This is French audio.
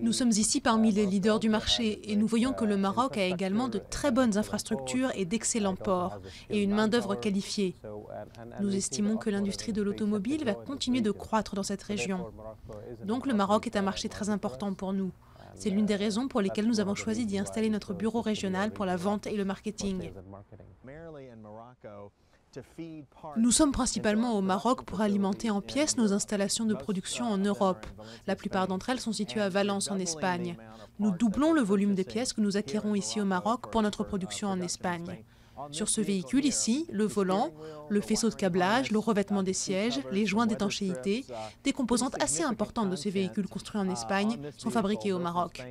Nous sommes ici parmi les leaders du marché et nous voyons que le Maroc a également de très bonnes infrastructures et d'excellents ports et une main-d'œuvre qualifiée. Nous estimons que l'industrie de l'automobile va continuer de croître dans cette région. Donc le Maroc est un marché très important pour nous. C'est l'une des raisons pour lesquelles nous avons choisi d'y installer notre bureau régional pour la vente et le marketing. Nous sommes principalement au Maroc pour alimenter en pièces nos installations de production en Europe. La plupart d'entre elles sont situées à Valence en Espagne. Nous doublons le volume des pièces que nous acquérons ici au Maroc pour notre production en Espagne. Sur ce véhicule ici, le volant, le faisceau de câblage, le revêtement des sièges, les joints d'étanchéité, des composantes assez importantes de ces véhicules construits en Espagne sont fabriqués au Maroc.